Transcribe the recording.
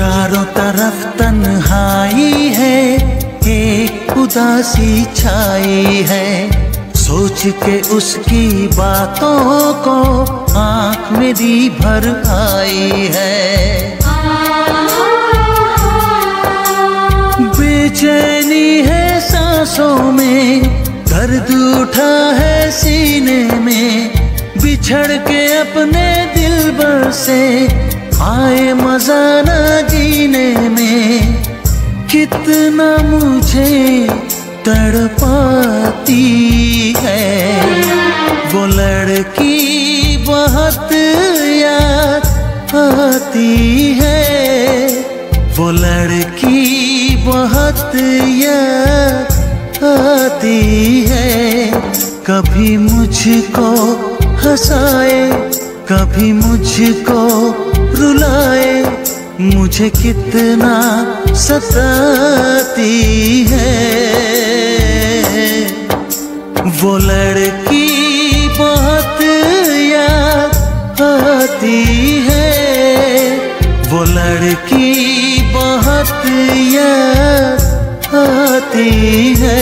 चारों तरफ़ तन्हाई है, एक उदासी छाई है। सोच के उसकी बातों को आँख मेरी भर आई है। बेचैनी है सांसों में, दर्द उठा है सीने में। बिछड़ के अपने दिल भर से आए मज़ा कितना मुझे तड़पाती है। वो लड़की बहुत याद आती है। वो लड़की बहुत याद आती है। कभी मुझको हंसाए, कभी मुझको रुलाए। मुझे कितना सताती है। वो लड़की बहुत याद आती है। वो लड़की बहुत याद आती है।